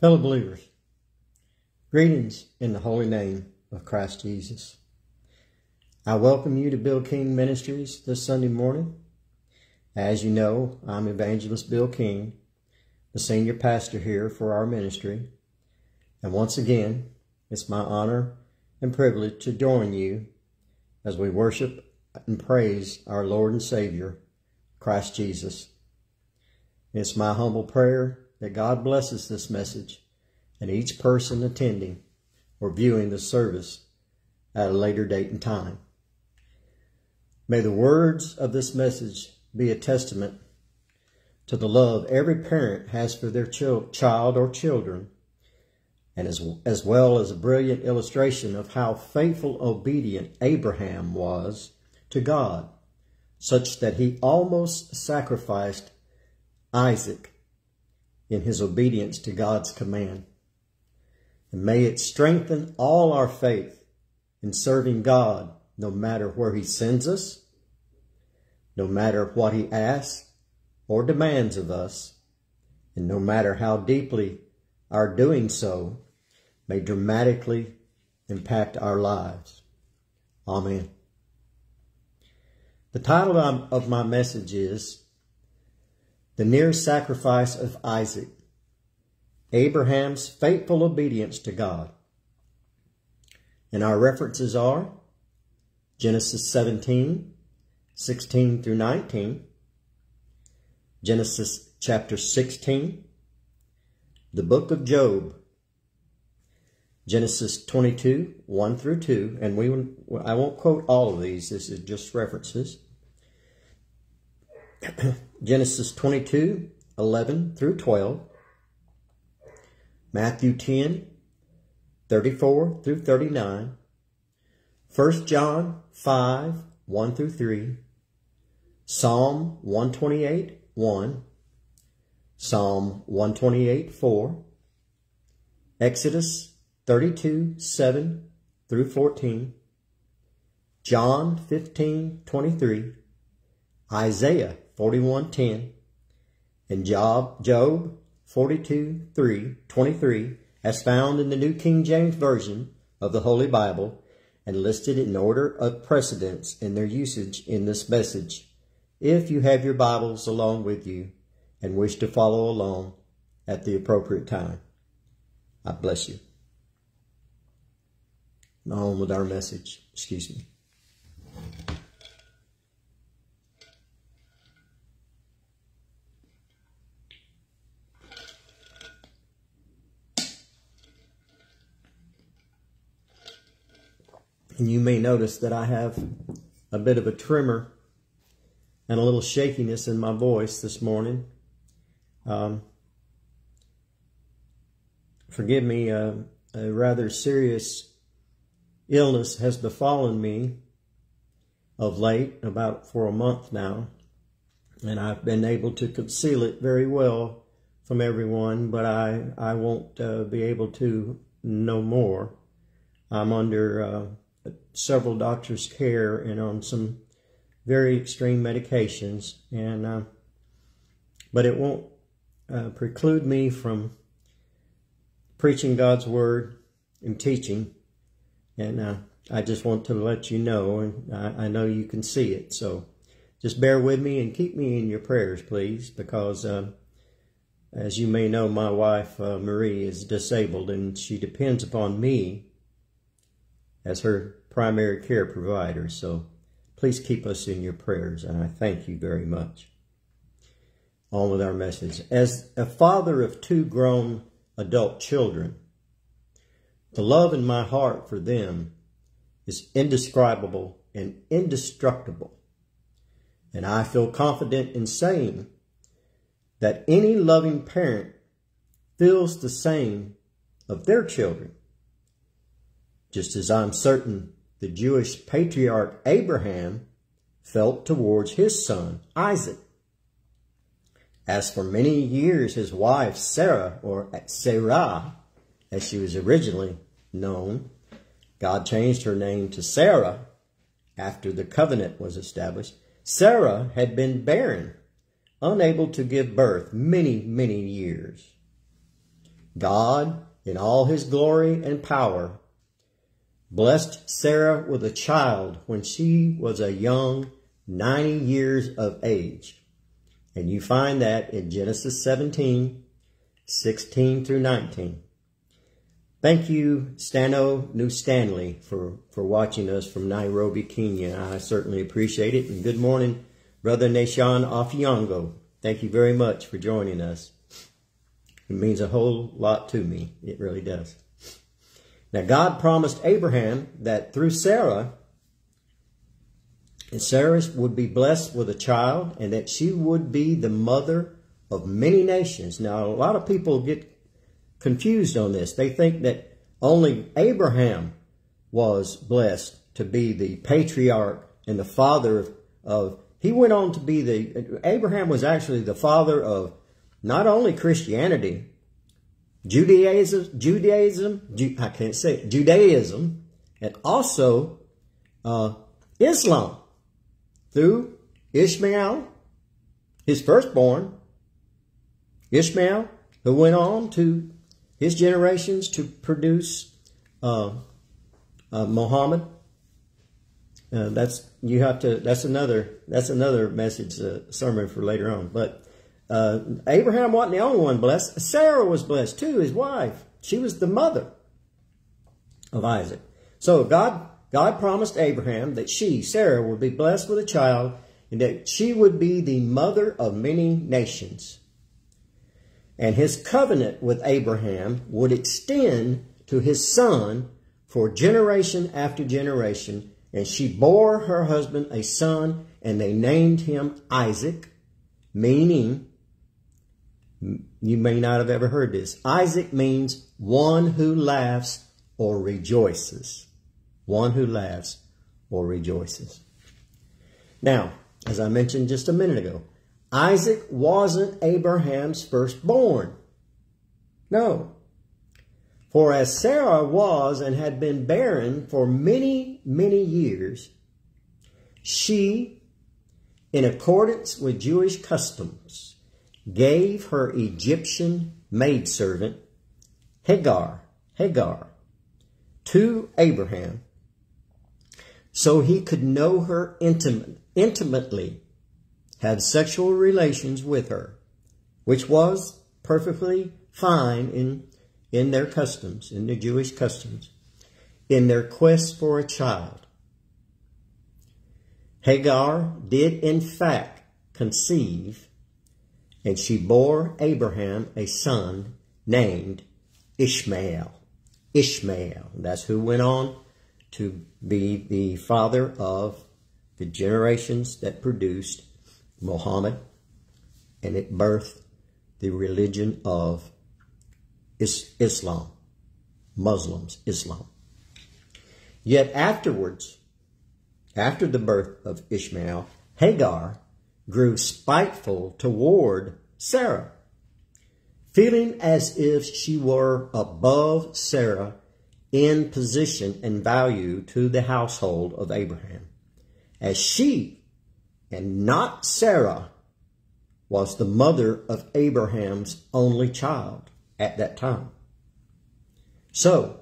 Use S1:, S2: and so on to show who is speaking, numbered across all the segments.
S1: Fellow believers, greetings in the holy name of Christ Jesus. I welcome you to Bill King Ministries this Sunday morning. As you know, I'm Evangelist Bill King, the senior pastor here for our ministry. And once again, it's my honor and privilege to join you as we worship and praise our Lord and Savior, Christ Jesus. It's my humble prayer that God blesses this message and each person attending or viewing the service at a later date and time. May the words of this message be a testament to the love every parent has for their child or children, and as, as well as a brilliant illustration of how faithful, obedient Abraham was to God, such that he almost sacrificed Isaac in his obedience to God's command. And may it strengthen all our faith in serving God no matter where he sends us, no matter what he asks or demands of us, and no matter how deeply our doing so may dramatically impact our lives. Amen. The title of my message is the near sacrifice of Isaac, Abraham's faithful obedience to God. And our references are Genesis 17, 16 through 19, Genesis chapter 16, the book of Job, Genesis 22, 1 through 2, and we I won't quote all of these, this is just references. Genesis 22, 11 through 12, Matthew 10, 34 through 39, 1 John 5, 1 through 3, Psalm 128, 1, Psalm 128, 4, Exodus 32, 7 through 14, John 15, 23, Isaiah 41:10, and Job, Job 42, 3, 23, as found in the New King James Version of the Holy Bible and listed in order of precedence in their usage in this message. If you have your Bibles along with you and wish to follow along at the appropriate time, I bless you. On with our message. Excuse me. And you may notice that I have a bit of a tremor and a little shakiness in my voice this morning. Um, forgive me, uh, a rather serious illness has befallen me of late, about for a month now, and I've been able to conceal it very well from everyone, but I, I won't uh, be able to no more. I'm under uh, several doctors' care and on some very extreme medications, and uh, but it won't uh, preclude me from preaching God's word and teaching. And uh, I just want to let you know, and I, I, know you can see it. So just bear with me and keep me in your prayers, please, because uh, as you may know, my wife, uh, Marie, is disabled and she depends upon me as her primary care provider. So please keep us in your prayers, and I thank you very much. On with our message. As a father of two grown adult children, the love in my heart for them is indescribable and indestructible. And I feel confident in saying that any loving parent feels the same of their children just as I'm certain the Jewish patriarch Abraham felt towards his son Isaac. As for many years, his wife Sarah, or Sarai, as she was originally known, God changed her name to Sarah after the covenant was established. Sarah had been barren, unable to give birth many, many years. God, in all his glory and power, blessed Sarah with a child when she was a young 90 years of age. And you find that in Genesis 17, 16 through 19. Thank you, Stano New Stanley, for, for watching us from Nairobi, Kenya. I certainly appreciate it. And good morning, Brother Nation Afiongo. Thank you very much for joining us. It means a whole lot to me. It really does. Now, God promised Abraham that through Sarah, and Sarah would be blessed with a child and that she would be the mother of many nations. Now, a lot of people get confused on this. They think that only Abraham was blessed to be the patriarch and the father of, of he went on to be the, Abraham was actually the father of not only Christianity, Judaism, Judaism, Ju, I can't say it, Judaism, and also uh, Islam through Ishmael, his firstborn, Ishmael, who went on to his generations to produce uh, uh, Muhammad. Uh, that's you have to. That's another. That's another message uh, sermon for later on. But uh, Abraham wasn't the only one blessed. Sarah was blessed too, his wife. She was the mother of Isaac. So God, God promised Abraham that she, Sarah, would be blessed with a child and that she would be the mother of many nations. And his covenant with Abraham would extend to his son for generation after generation. And she bore her husband a son, and they named him Isaac, meaning you may not have ever heard this. Isaac means one who laughs or rejoices. One who laughs or rejoices. Now, as I mentioned just a minute ago, Isaac wasn't Abraham's firstborn. No. For as Sarah was and had been barren for many, many years, she, in accordance with Jewish customs, gave her Egyptian maidservant, Hagar, Hagar, to Abraham so he could know her intimate, intimately, have sexual relations with her, which was perfectly fine in, in their customs, in the Jewish customs, in their quest for a child. Hagar did in fact conceive and she bore Abraham a son named Ishmael. Ishmael. That's who went on to be the father of the generations that produced Muhammad, and it birthed the religion of Islam, Muslims, Islam. Yet afterwards, after the birth of Ishmael, Hagar grew spiteful toward Sarah, feeling as if she were above Sarah in position and value to the household of Abraham, as she and not Sarah was the mother of Abraham's only child at that time. So,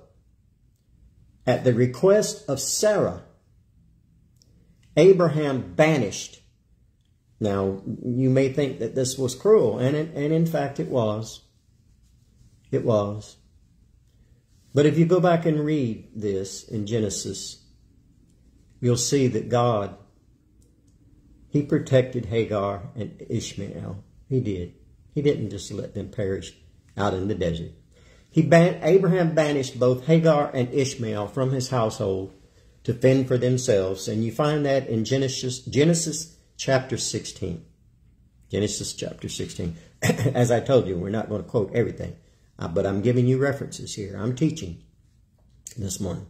S1: at the request of Sarah, Abraham banished now, you may think that this was cruel, and, it, and in fact it was. It was. But if you go back and read this in Genesis, you'll see that God, He protected Hagar and Ishmael. He did. He didn't just let them perish out in the desert. He ban- Abraham banished both Hagar and Ishmael from his household to fend for themselves. And you find that in Genesis, Genesis chapter 16. Genesis chapter 16. As I told you, we're not going to quote everything, uh, but I'm giving you references here. I'm teaching this morning.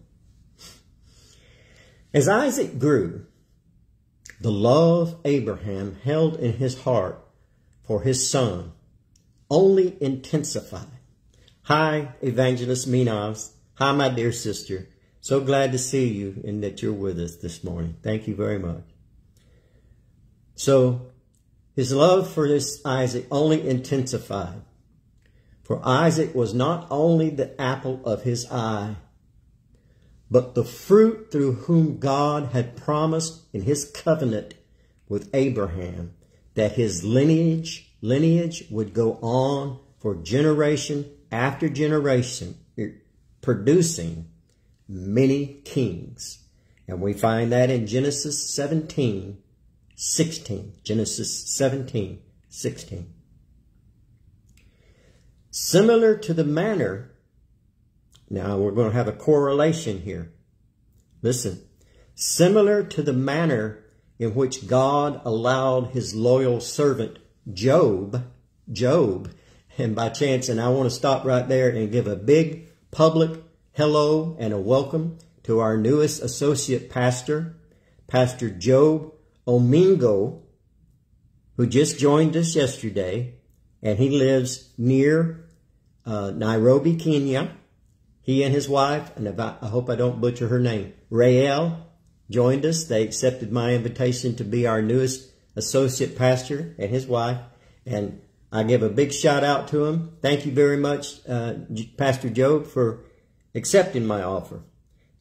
S1: As Isaac grew, the love Abraham held in his heart for his son only intensified. Hi, Evangelist Minas. Hi, my dear sister. So glad to see you and that you're with us this morning. Thank you very much. So his love for this Isaac only intensified. For Isaac was not only the apple of his eye, but the fruit through whom God had promised in his covenant with Abraham that his lineage lineage would go on for generation after generation producing many kings and we find that in Genesis 17 16 Genesis 17 16 similar to the manner now we're going to have a correlation here. Listen similar to the manner in which God allowed his loyal servant Job, Job, and by chance, and I want to stop right there and give a big public hello and a welcome to our newest associate pastor, Pastor Job Omingo, who just joined us yesterday, and he lives near uh, Nairobi, Kenya. He and his wife, and I hope I don't butcher her name, Rael, joined us. They accepted my invitation to be our newest associate pastor and his wife. And I give a big shout out to him. Thank you very much, uh, Pastor Job, for accepting my offer.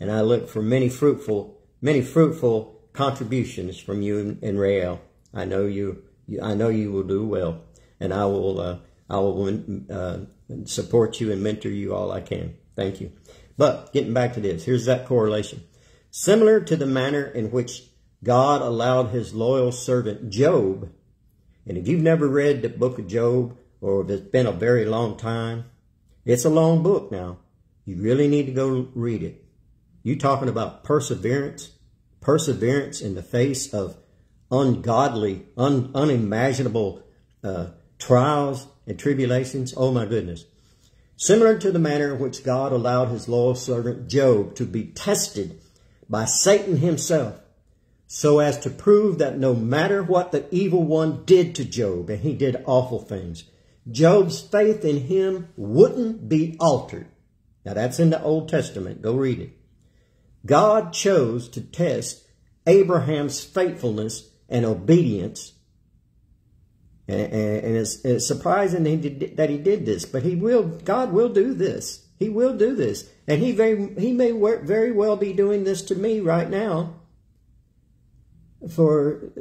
S1: And I look for many fruitful, many fruitful contributions from you and, Rael. I know you, you, I know you will do well, and I will, uh, I will uh, support you and mentor you all I can. Thank you. But getting back to this, here's that correlation. Similar to the manner in which God allowed his loyal servant Job, and if you've never read the book of Job, or if it's been a very long time, it's a long book now. You really need to go read it. You talking about perseverance, perseverance in the face of ungodly, un, unimaginable uh, trials and tribulations. Oh my goodness. Similar to the manner in which God allowed his loyal servant Job to be tested by Satan himself so as to prove that no matter what the evil one did to Job, and he did awful things, Job's faith in him wouldn't be altered. Now that's in the Old Testament. Go read it. God chose to test Abraham's faithfulness and obedience. And, and it's, it's, surprising that he, did, that he did this, but he will, God will do this. He will do this. And he very, he may very well be doing this to me right now. For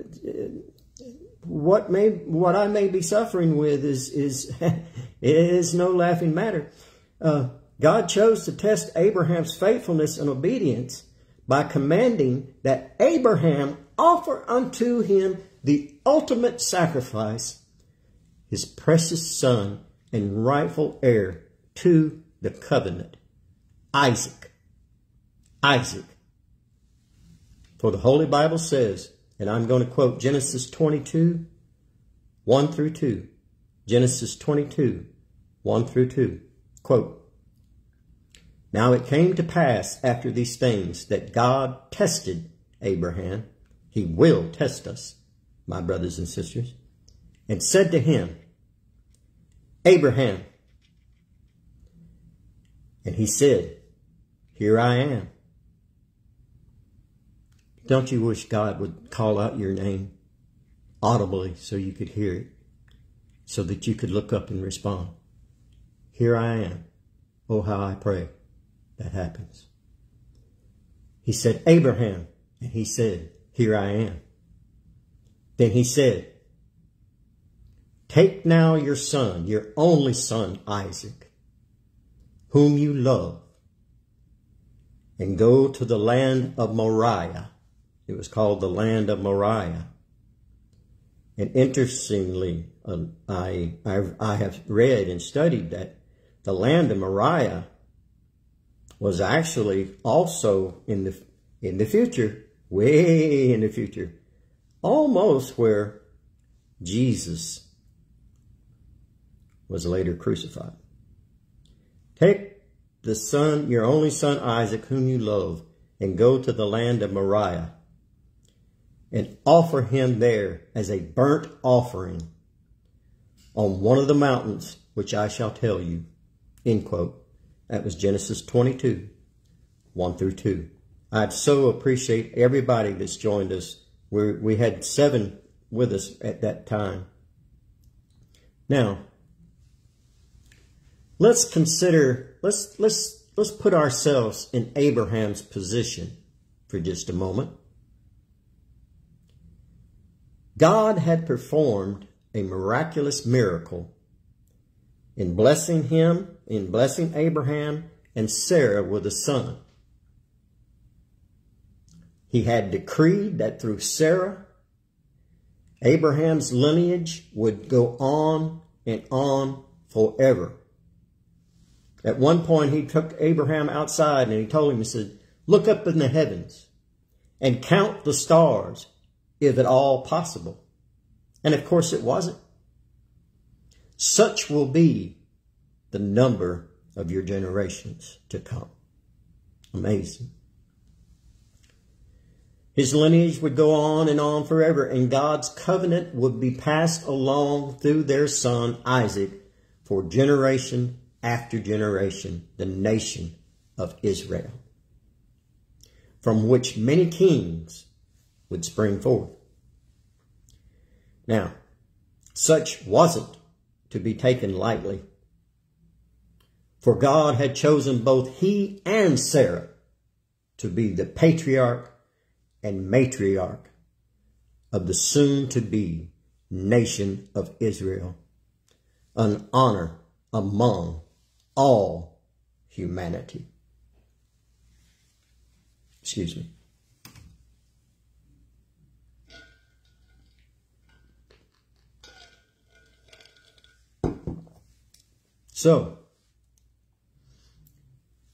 S1: what may, what I may be suffering with is, is, is no laughing matter. Uh, God chose to test Abraham's faithfulness and obedience by commanding that Abraham offer unto him the ultimate sacrifice, his precious son and rightful heir to the covenant, Isaac. Isaac. For the Holy Bible says, and I'm going to quote Genesis 22, 1 through 2. Genesis 22, 1 through 2. Quote, Now it came to pass after these things that God tested Abraham. He will test us, my brothers and sisters, and said to him, Abraham, and he said, Here I am. Don't you wish God would call out your name audibly so you could hear it, so that you could look up and respond? Here I am. Oh, how I pray that happens. He said, Abraham, and he said, Here I am. Then he said, Take now your son, your only son, Isaac whom you love, and go to the land of Moriah. It was called the land of Moriah. And interestingly, um, I, I, I have read and studied that the land of Moriah was actually also in the in the future, way in the future, almost where Jesus was later crucified. Take the son, your only son Isaac, whom you love, and go to the land of Moriah, and offer him there as a burnt offering on one of the mountains which I shall tell you. End quote. That was Genesis 22, 1 through 2. I'd so appreciate everybody that's joined us. we we had seven with us at that time. Now, let's consider, let's, let's, let's put ourselves in Abraham's position for just a moment. God had performed a miraculous miracle in blessing him, in blessing Abraham and Sarah with a son. He had decreed that through Sarah, Abraham's lineage would go on and on forever. At one point, he took Abraham outside and he told him, he said, look up in the heavens and count the stars, if at all possible. And of course it wasn't. Such will be the number of your generations to come. Amazing. His lineage would go on and on forever, and God's covenant would be passed along through their son Isaac for generation after generation, the nation of Israel, from which many kings would spring forth. Now, such wasn't to be taken lightly. For God had chosen both he and Sarah to be the patriarch and matriarch of the soon-to-be nation of Israel, an honor among all humanity. Excuse me. So,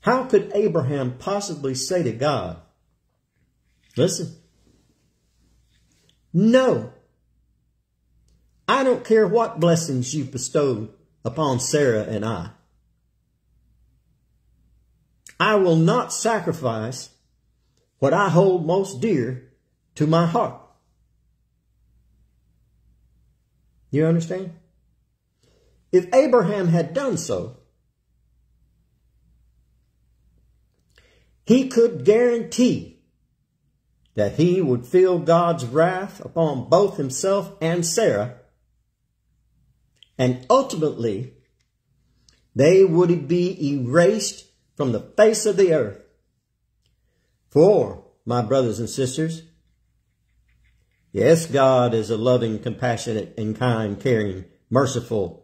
S1: how could Abraham possibly say to God, Listen. No. I don't care what blessings you bestowed upon Sarah and I. I will not sacrifice what I hold most dear to my heart. You understand? If Abraham had done so, he could guarantee that he would feel God's wrath upon both himself and Sarah, and ultimately they would be erased from the face of the earth. For, my brothers and sisters, yes, God is a loving, compassionate, and kind, caring, merciful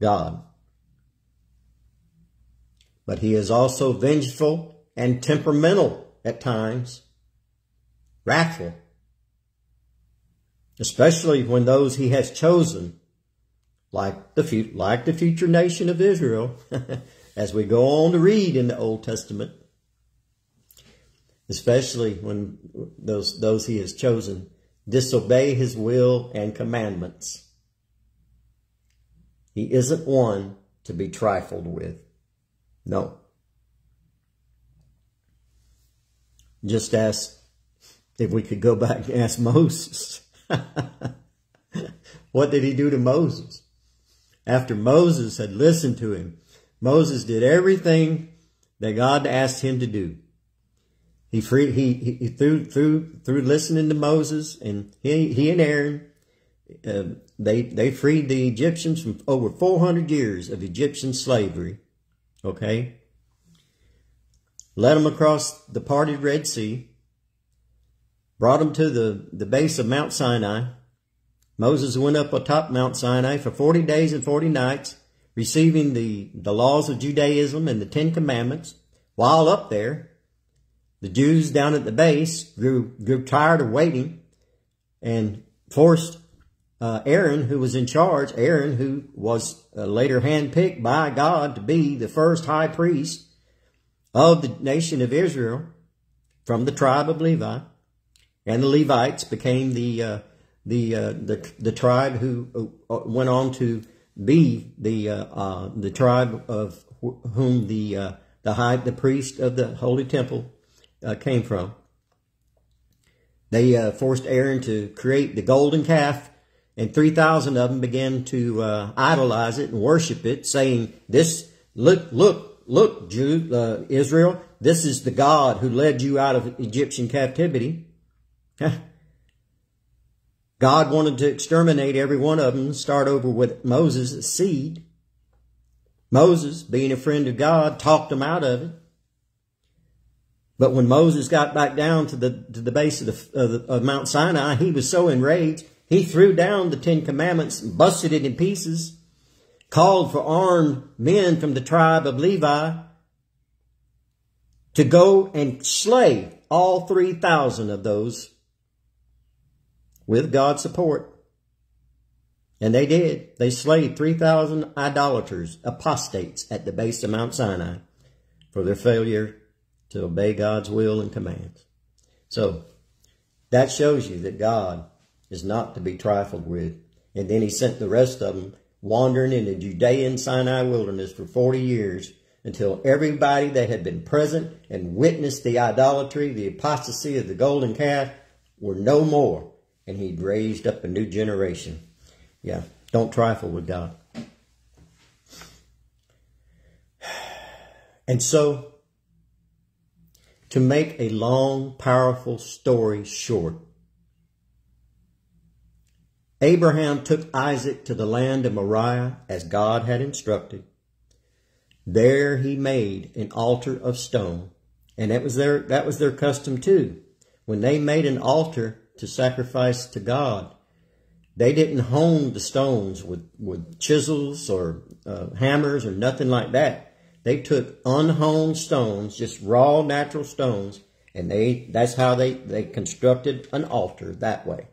S1: God. But he is also vengeful and temperamental at times, wrathful, especially when those he has chosen, like the, like the future nation of Israel, as we go on to read in the Old Testament, especially when those, those he has chosen disobey his will and commandments. He isn't one to be trifled with. No. just ask if we could go back and ask Moses. what did he do to Moses? After Moses had listened to him, Moses did everything that God asked him to do. He free, he, he through through through listening to Moses and he he and Aaron, uh, they they freed the Egyptians from over 400 years of Egyptian slavery. Okay, led them across the parted Red Sea, brought them to the, the base of Mount Sinai. Moses went up atop Mount Sinai for 40 days and 40 nights, receiving the, the laws of Judaism and the Ten Commandments. While up there, the Jews down at the base grew, grew tired of waiting and forced uh, Aaron, who was in charge, Aaron, who was uh, later handpicked by God to be the first high priest, of the nation of Israel from the tribe of Levi. And the Levites became the, uh, the, uh, the, the tribe who uh, went on to be the, uh, uh, the tribe of whom the, uh, the high, the priest of the holy temple came from. They forced Aaron to create the golden calf and 3,000 of them began to idolize it and worship it, saying, this, look, look, look, Jew, uh, Israel, this is the God who led you out of Egyptian captivity. God wanted to exterminate every one of them, start over with Moses' seed. Moses, being a friend of God, talked them out of it. But when Moses got back down to the to the base of, the, of, the, of Mount Sinai, he was so enraged he threw down the Ten Commandments, busted it in pieces, called for armed men from the tribe of Levi to go and slay all 3,000 of those with God's support. And they did. They slayed 3,000 idolaters, apostates at the base of Mount Sinai for their failure to obey God's will and commands. So that shows you that God is not to be trifled with. And then he sent the rest of them wandering in the Judean Sinai wilderness for 40 years until everybody that had been present and witnessed the idolatry, the apostasy of the golden calf were no more. And he'd raised up a new generation. Yeah, don't trifle with God. And so, to make a long, powerful story short, Abraham took Isaac to the land of Moriah as God had instructed. There he made an altar of stone. And that was their, that was their custom too. When they made an altar to sacrifice to God, they didn't hone the stones with, with chisels or uh, hammers or nothing like that. They took unhoned stones, just raw natural stones, and they that's how they, they constructed an altar that way.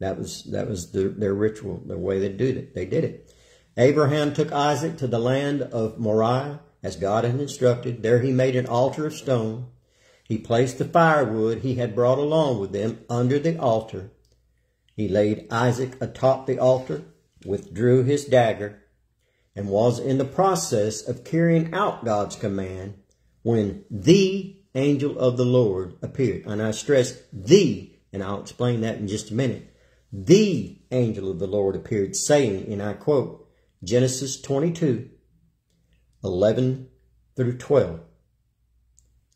S1: That was that was their, their ritual, the way they did it. They did it. Abraham took Isaac to the land of Moriah, as God had instructed. There he made an altar of stone. He placed the firewood he had brought along with them under the altar. He laid Isaac atop the altar, withdrew his dagger, and was in the process of carrying out God's command when the angel of the Lord appeared. And I stress the, and I'll explain that in just a minute the angel of the Lord appeared, saying, and I quote, Genesis 22, 11 through 12.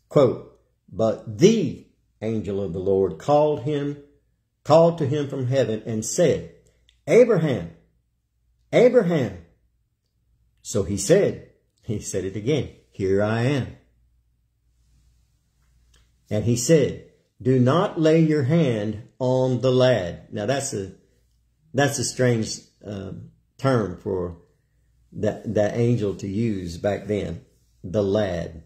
S1: Quote, but the angel of the Lord called him, called to him from heaven and said, Abraham, Abraham. So he said, he said it again, here I am. And he said, do not lay your hand on the lad. Now that's a that's a strange uh, term for that that angel to use back then. The lad.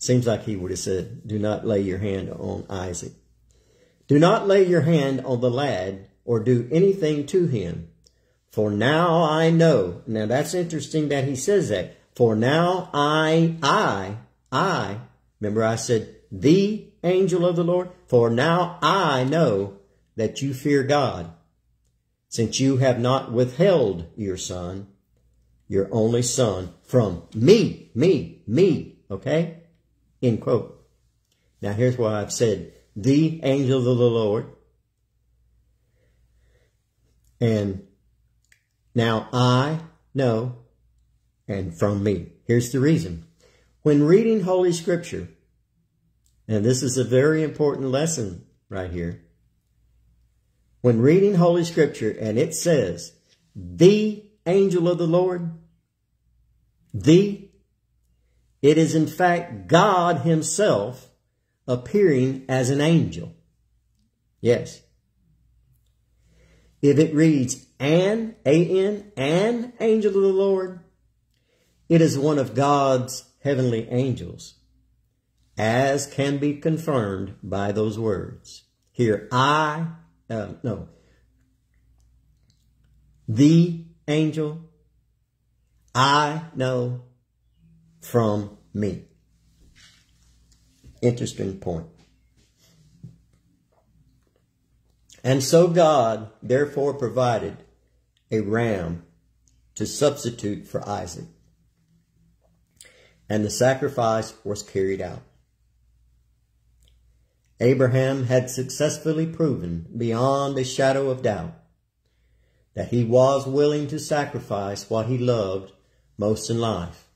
S1: Seems like he would have said, "Do not lay your hand on Isaac. Do not lay your hand on the lad, or do anything to him. For now I know." Now that's interesting that he says that. For now I, I, I. Remember I said the angel of the Lord? For now I know that you fear God, since you have not withheld your son, your only son, from me, me, me, okay? End quote. Now here's why I've said the angel of the Lord. And now I know, and from me. Here's the reason. When reading Holy Scripture, and this is a very important lesson right here. When reading Holy Scripture and it says, the angel of the Lord, the, it is in fact God himself appearing as an angel. Yes. If it reads an, A-N, an angel of the Lord, it is one of God's heavenly angels as can be confirmed by those words. Here, I, uh, no, the angel, I know from me. Interesting point. And so God therefore provided a ram to substitute for Isaac. And the sacrifice was carried out. Abraham had successfully proven beyond a shadow of doubt that he was willing to sacrifice what he loved most in life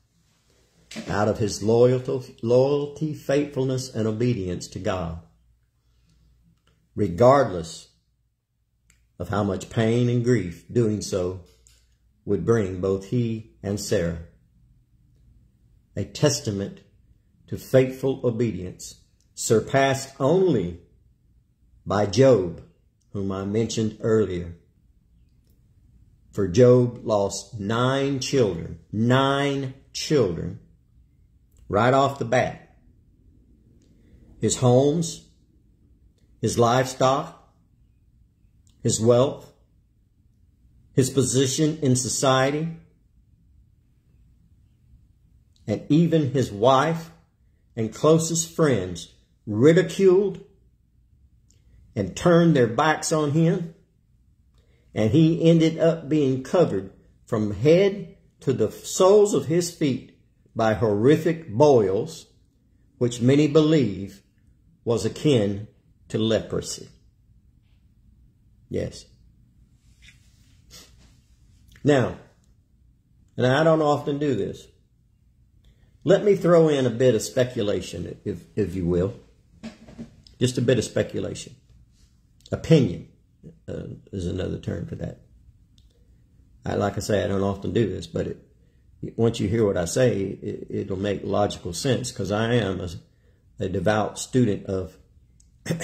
S1: out of his loyalty, loyalty, faithfulness, and obedience to God, regardless of how much pain and grief doing so would bring both he and Sarah. a testament to faithful obedience, surpassed only by Job, whom I mentioned earlier. For Job lost nine children, nine children, right off the bat. His homes, his livestock, his wealth, his position in society, and even his wife and closest friends ridiculed and turned their backs on him. And he ended up being covered from head to the soles of his feet by horrific boils, which many believe was akin to leprosy. Yes. Now, and I don't often do this, let me throw in a bit of speculation, if, if you will. Just a bit of speculation. Opinion uh, is another term for that. I, like I say, I don't often do this, but it, once you hear what I say, it, will make logical sense because I am a, a devout student of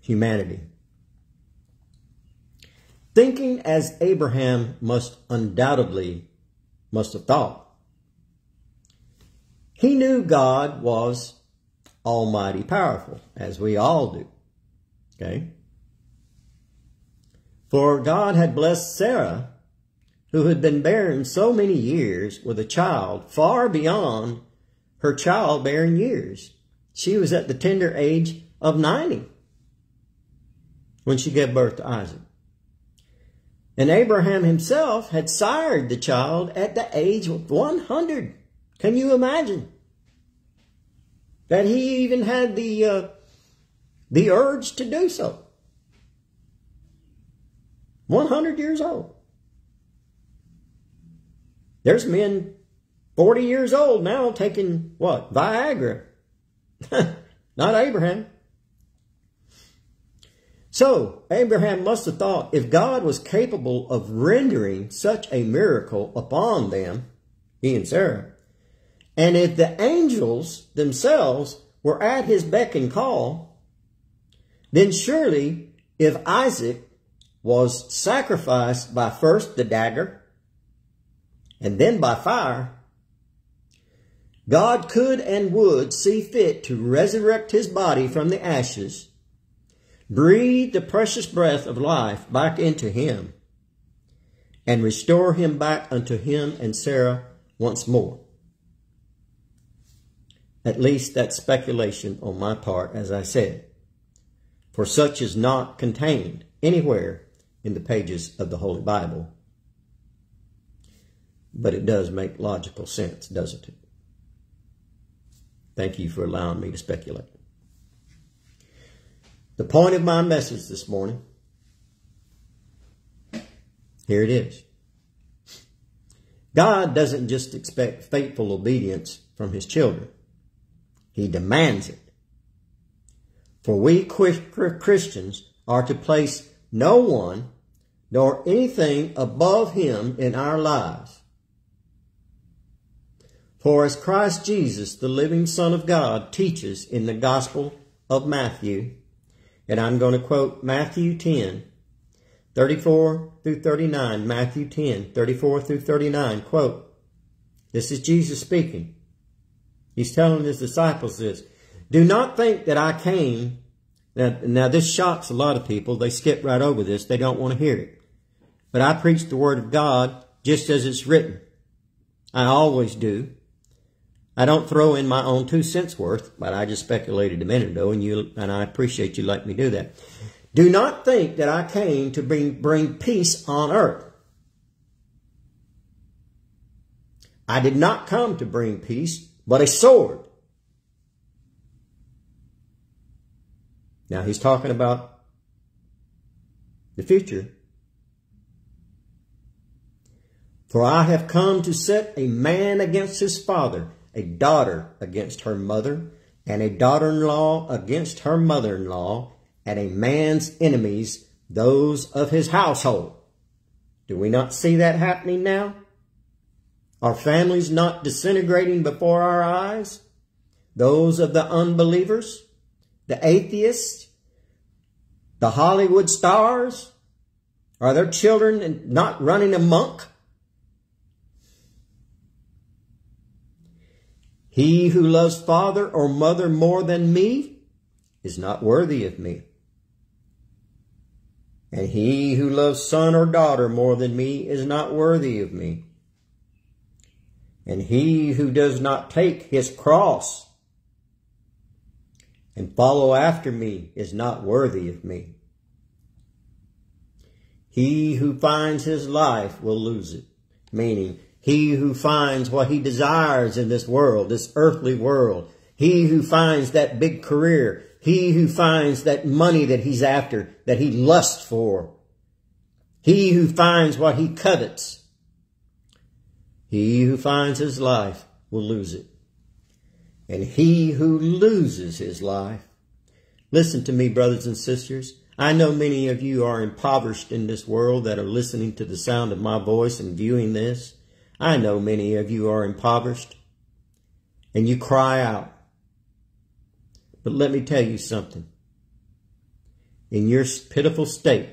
S1: humanity. Thinking as Abraham must undoubtedly must have thought. He knew God was almighty powerful, as we all do. Okay? For God had blessed Sarah, who had been barren so many years, with a child far beyond her childbearing years. She was at the tender age of 90 when she gave birth to Isaac. And Abraham himself had sired the child at the age of 100. Can you imagine? That he even had the, uh, the urge to do so. 100 years old. There's men 40 years old now taking what? Viagra. Not Abraham. So, Abraham must have thought if God was capable of rendering such a miracle upon them, he and Sarah, and if the angels themselves were at his beck and call, then surely if Isaac was sacrificed by first the dagger and then by fire, God could and would see fit to resurrect his body from the ashes, breathe the precious breath of life back into him, and restore him back unto him and Sarah once more. At least that's speculation on my part, as I said. For such is not contained anywhere in the pages of the Holy Bible. But it does make logical sense, doesn't it? Thank you for allowing me to speculate. The point of my message this morning, here it is. God doesn't just expect faithful obedience from his children. He demands it. For we Christians are to place no one nor anything above him in our lives. For as Christ Jesus, the living Son of God, teaches in the Gospel of Matthew, and I'm going to quote Matthew 10, 34 through 39, Matthew 10, 34 through 39, quote, this is Jesus speaking. He's telling his disciples this. Do not think that I came. Now, now this shocks a lot of people. They skip right over this. They don't want to hear it. But I preach the word of God just as it's written. I always do. I don't throw in my own two cents worth, but I just speculated a minute ago, and you and I appreciate you letting me do that. Do not think that I came to bring, bring peace on earth. I did not come to bring peace, but a sword. Now he's talking about the future. For I have come to set a man against his father, a daughter against her mother, and a daughter-in-law against her mother-in-law, and a man's enemies, those of his household. Do we not see that happening now? Are families not disintegrating before our eyes? Those of the unbelievers, the atheists, the Hollywood stars? Are their children not running amok? He who loves father or mother more than me is not worthy of me. And he who loves son or daughter more than me is not worthy of me. And he who does not take his cross and follow after me is not worthy of me. He who finds his life will lose it, meaning he who finds what he desires in this world, this earthly world, he who finds that big career, he who finds that money that he's after, that he lusts for, he who finds what he covets, he who finds his life will lose it. And he who loses his life, listen to me, brothers and sisters. I know many of you are impoverished in this world that are listening to the sound of my voice and viewing this. I know many of you are impoverished and you cry out. But let me tell you something. In your pitiful state,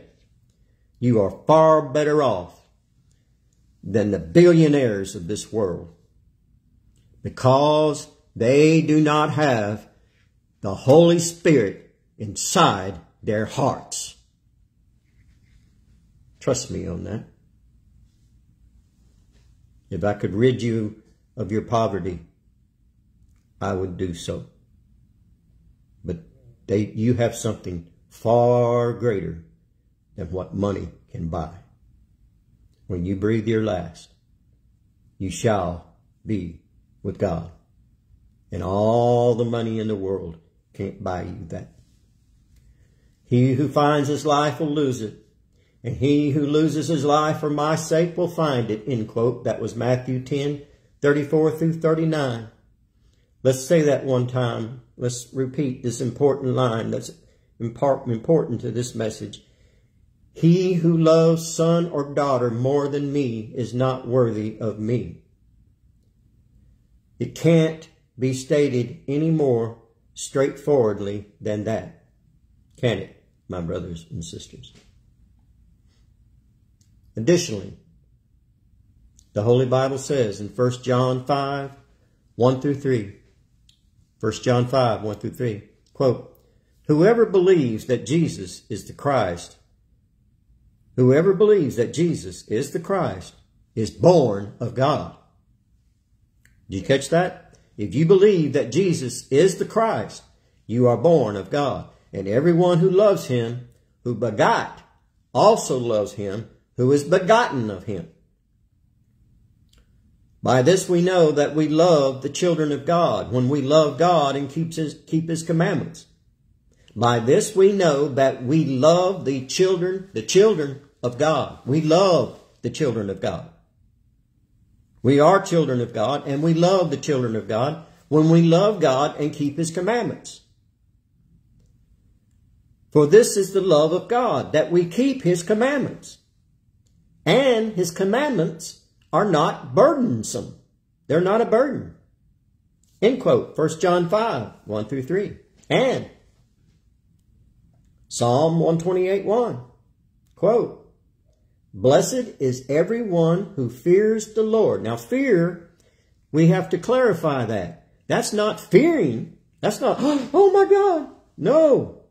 S1: you are far better off than the billionaires of this world because they do not have the Holy Spirit inside their hearts. Trust me on that. If I could rid you of your poverty, I would do so. But they, you have something far greater than what money can buy when you breathe your last, you shall be with God. And all the money in the world can't buy you that. He who finds his life will lose it. And he who loses his life for my sake will find it, end quote. That was Matthew 10, 34 through 39. Let's say that one time. Let's repeat this important line that's important to this message. He who loves son or daughter more than me is not worthy of me. It can't be stated any more straightforwardly than that. Can it, my brothers and sisters? Additionally, the Holy Bible says in 1 John 5, 1 through 3, 1 John 5, 1 through 3, quote, Whoever believes that Jesus is the Christ Whoever believes that Jesus is the Christ is born of God. Do you catch that? If you believe that Jesus is the Christ, you are born of God. And everyone who loves him, who begot, also loves him who is begotten of him. By this we know that we love the children of God, when we love God and keeps his, keep his commandments. By this we know that we love the children, the children of God. We love the children of God. We are children of God and we love the children of God when we love God and keep his commandments. For this is the love of God, that we keep his commandments. And his commandments are not burdensome. They're not a burden. End quote. 1 John 5, 1 through 3. And Psalm 128, 1. Quote, Blessed is everyone who fears the Lord. Now, fear, we have to clarify that. That's not fearing. That's not, oh my God. No.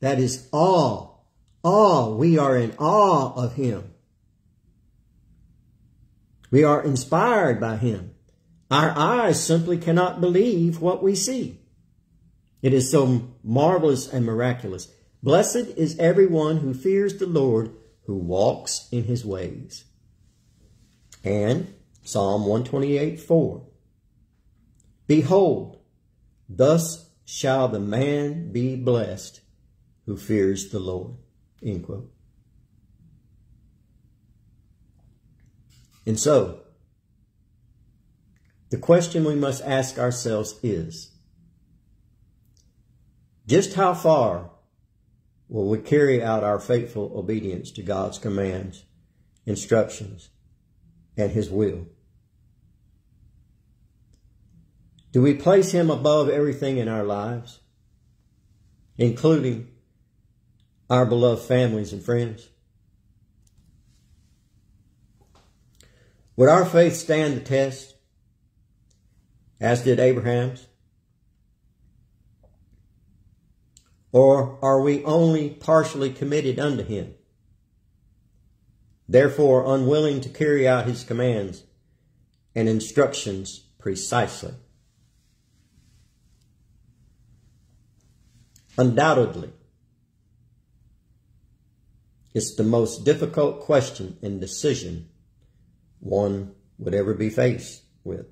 S1: That is awe. Awe. We are in awe of Him. We are inspired by Him. Our eyes simply cannot believe what we see. It is so marvelous and miraculous. Blessed is everyone who fears the Lord who walks in his ways. And Psalm 128, 4. Behold, thus shall the man be blessed who fears the Lord. End quote. And so, the question we must ask ourselves is, just how far will we carry out our faithful obedience to God's commands, instructions, and His will? Do we place him above everything in our lives, including our beloved families and friends? Would our faith stand the test, as did Abraham's? Or are we only partially committed unto him, therefore unwilling to carry out his commands and instructions precisely? Undoubtedly, it's the most difficult question and decision one would ever be faced with.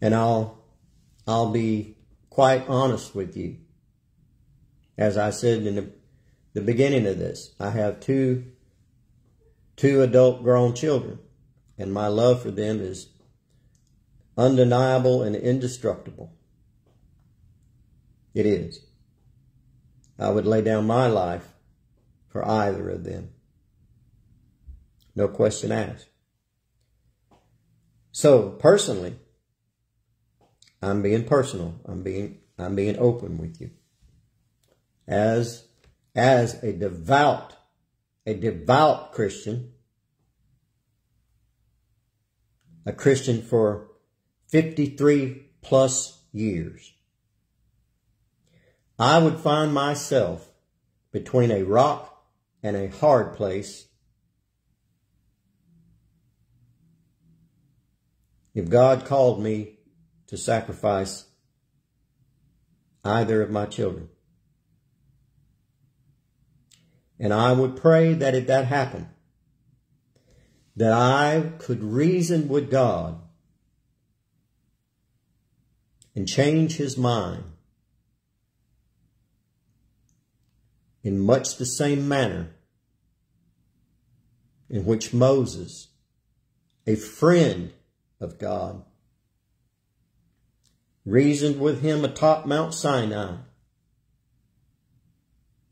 S1: And I'll, I'll be quite honest with you. As I said in the, the beginning of this, I have two, two adult grown children and my love for them is undeniable and indestructible. It is. I would lay down my life for either of them. No question asked. So personally, I'm being personal. I'm being I'm being open with you. As as a devout a devout Christian, a Christian for 53 plus years. I would find myself between a rock and a hard place if God called me to sacrifice either of my children. And I would pray that if that happened, that I could reason with God and change his mind in much the same manner in which Moses, a friend of God. Reasoned with him atop Mount Sinai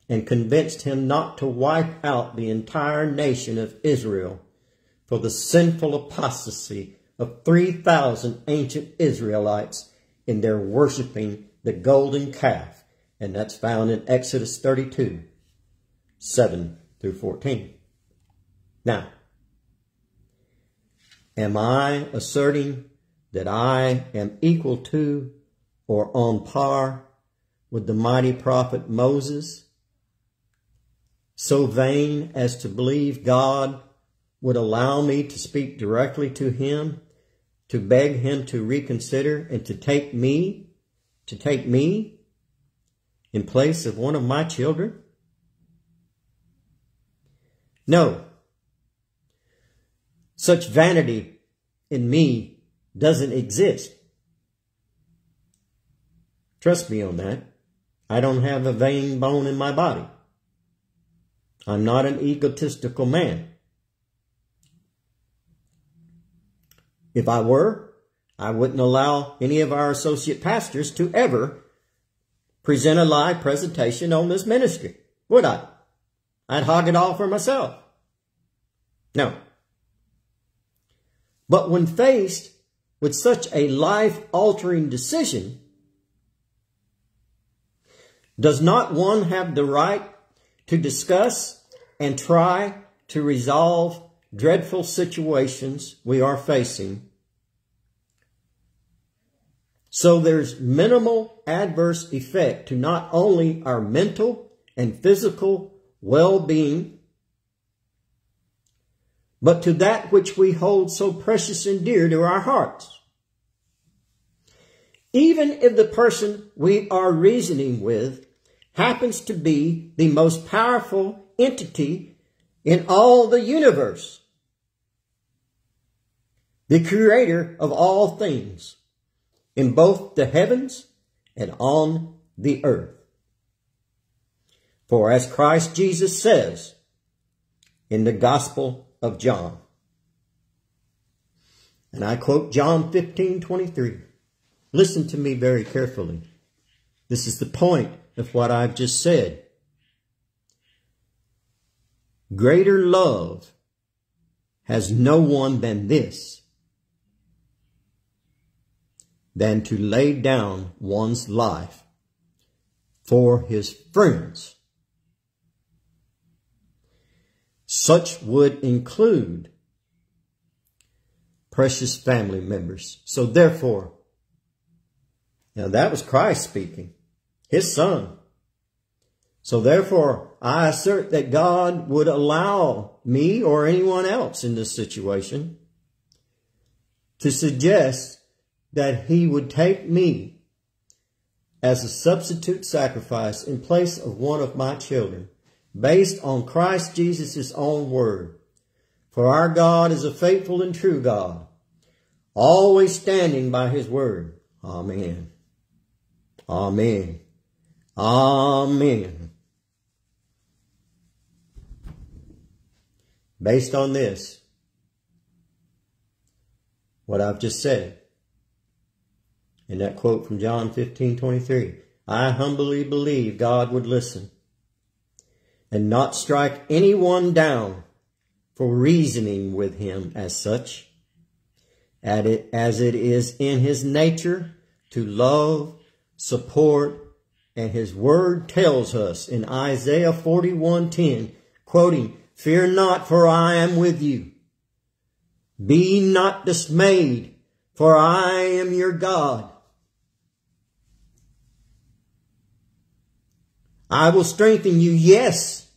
S1: and convinced him not to wipe out the entire nation of Israel for the sinful apostasy of 3,000 ancient Israelites in their worshiping the golden calf. And that's found in Exodus 32, 7 through 14. Now, Am I asserting that I am equal to or on par with the mighty prophet Moses? So vain as to believe God would allow me to speak directly to him, to beg him to reconsider and to take me, to take me in place of one of my children? No, such vanity in me doesn't exist. Trust me on that. I don't have a vain bone in my body. I'm not an egotistical man. If I were, I wouldn't allow any of our associate pastors to ever present a live presentation on this ministry, would I? I'd hog it all for myself. No. But when faced with such a life altering decision, does not one have the right to discuss and try to resolve dreadful situations we are facing? So there's minimal adverse effect to not only our mental and physical well-being, but to that which we hold so precious and dear to our hearts. Even if the person we are reasoning with happens to be the most powerful entity in all the universe, the creator of all things, in both the heavens and on the earth. For as Christ Jesus says in the Gospel of John. And I quote John 15, 23. Listen to me very carefully. This is the point of what I've just said. Greater love has no one than this, than to lay down one's life for his friends. Such would include precious family members. So therefore, now that was Christ speaking, his son. So therefore, I assert that God would allow me or anyone else in this situation to suggest that he would take me as a substitute sacrifice in place of one of my children based on Christ Jesus' own word. For our God is a faithful and true God, always standing by his word. Amen. Amen. Amen. Based on this, what I've just said, in that quote from John 15, 23, I humbly believe God would listen and not strike anyone down for reasoning with him as such, as it is in his nature to love, support, and his word tells us in Isaiah 41:10, quoting, Fear not, for I am with you. Be not dismayed, for I am your God. I will strengthen you. Yes,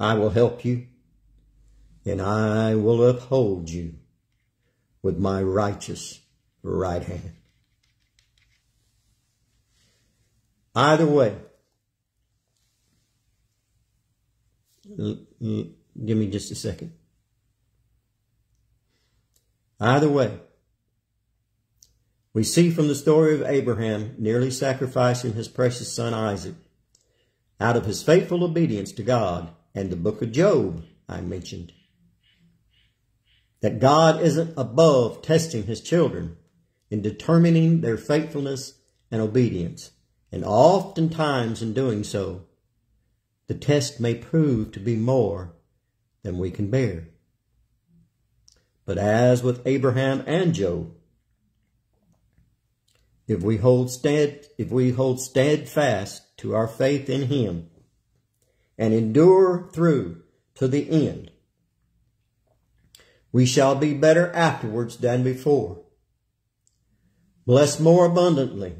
S1: I will help you. And I will uphold you with my righteous right hand. Either way, give me just a second. Either way, we see from the story of Abraham nearly sacrificing his precious son Isaac out of his faithful obedience to God and the book of Job I mentioned. That God isn't above testing his children in determining their faithfulness and obedience. And oftentimes in doing so, the test may prove to be more than we can bear. But as with Abraham and Job, if we hold stead, if we hold steadfast to our faith in him and endure through to the end, we shall be better afterwards than before. Blessed more abundantly,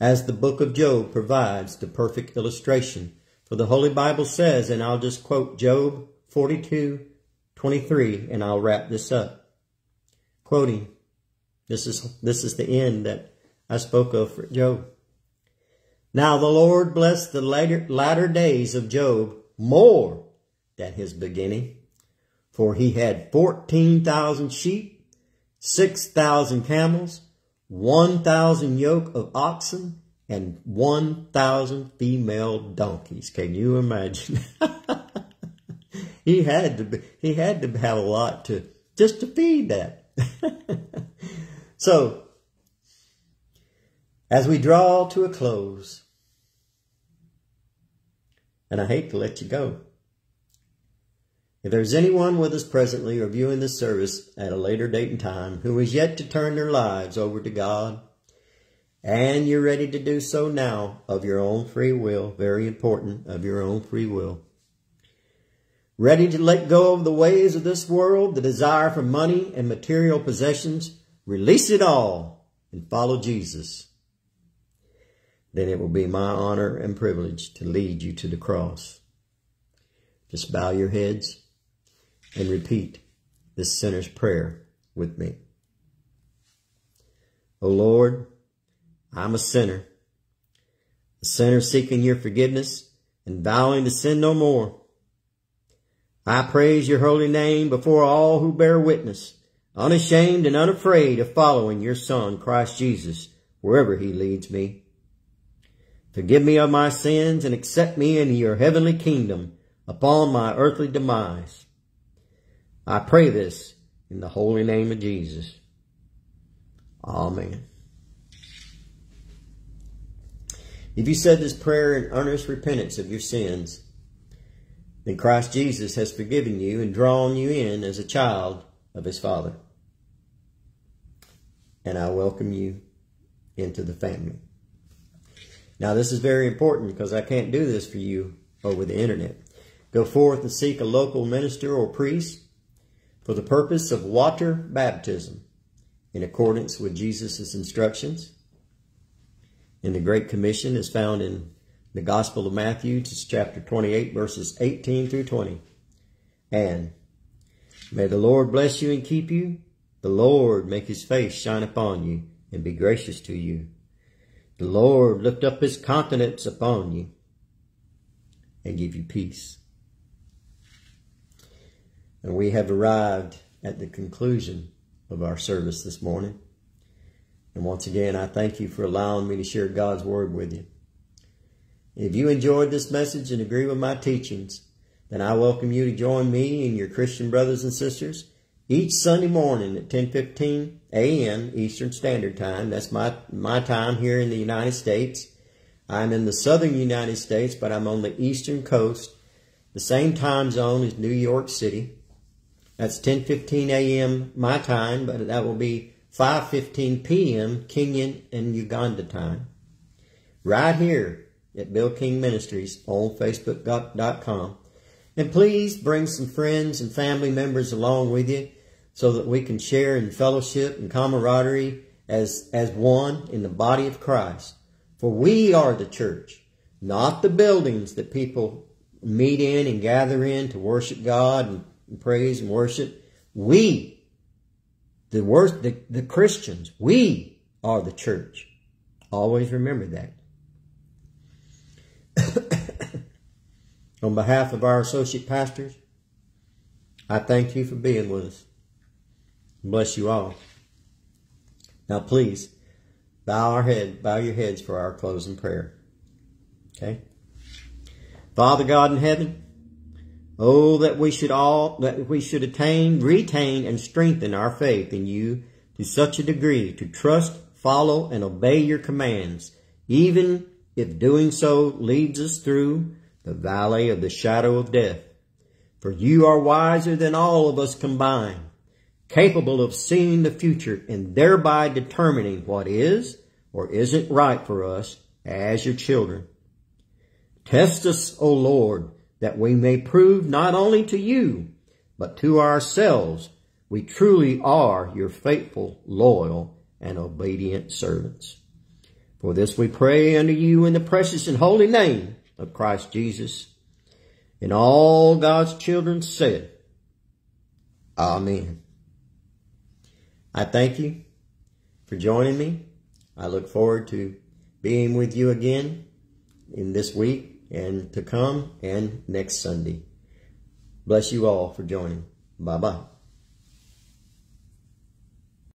S1: as the book of Job provides the perfect illustration. For the Holy Bible says, and I'll just quote Job 42, 23, and I'll wrap this up. Quoting, this is, this is the end that I spoke of for Job. Now the Lord blessed the latter, latter days of Job more than his beginning, for he had 14,000 sheep, 6,000 camels, 1,000 yoke of oxen, and 1,000 female donkeys. Can you imagine? he had to be, he had to have a lot to just to feed that. so as we draw to a close, and I hate to let you go, if there's anyone with us presently or viewing this service at a later date and time who is yet to turn their lives over to God, and you're ready to do so now of your own free will, very important, of your own free will, ready to let go of the ways of this world, the desire for money and material possessions, release it all and follow Jesus then it will be my honor and privilege to lead you to the cross. Just bow your heads and repeat this sinner's prayer with me. O Lord, I'm a sinner, a sinner seeking your forgiveness and vowing to sin no more. I praise your holy name before all who bear witness, unashamed and unafraid of following your Son, Christ Jesus, wherever he leads me. Forgive me of my sins and accept me into your heavenly kingdom upon my earthly demise. I pray this in the holy name of Jesus. Amen. If you said this prayer in earnest repentance of your sins, then Christ Jesus has forgiven you and drawn you in as a child of his Father. And I welcome you into the family. Now, this is very important because I can't do this for you over the internet. Go forth and seek a local minister or priest for the purpose of water baptism in accordance with Jesus' instructions. And the Great Commission is found in the Gospel of Matthew, chapter 28, verses 18 through 20. And may the Lord bless you and keep you. The Lord make his face shine upon you and be gracious to you. The Lord lift up his countenance upon you and give you peace. And we have arrived at the conclusion of our service this morning. And once again, I thank you for allowing me to share God's word with you. If you enjoyed this message and agree with my teachings, then I welcome you to join me and your Christian brothers and sisters each Sunday morning at 10:15 a.m. Eastern Standard Time. That's my my time here in the United States. I'm in the southern United States, but I'm on the eastern coast. The same time zone as New York City. That's 10:15 a.m. my time, but that will be 5:15 p.m. Kenyan and Uganda time. Right here at Bill King Ministries on Facebook.com. And please bring some friends and family members along with you so that we can share in fellowship and camaraderie as, as one in the body of Christ. For we are the church, not the buildings that people meet in and gather in to worship God and praise and worship. We, the, worst, the, the Christians, we are the church. Always remember that. On behalf of our associate pastors, I thank you for being with us. Bless you all. Now please, bow our head, bow your heads for our closing prayer. Okay? Father God in heaven, Oh, that we should all, that we should attain, retain, and strengthen our faith in you to such a degree to trust, follow, and obey your commands, even if doing so leads us through the valley of the shadow of death. For you are wiser than all of us combined, capable of seeing the future and thereby determining what is or isn't right for us as your children. Test us, O Lord, that we may prove not only to you, but to ourselves we truly are your faithful, loyal, and obedient servants. For this we pray unto you in the precious and holy name of Christ Jesus. And all God's children said, Amen. I thank you for joining me. I look forward to being with you again in this week and to come and next Sunday. Bless you all for joining. Bye bye.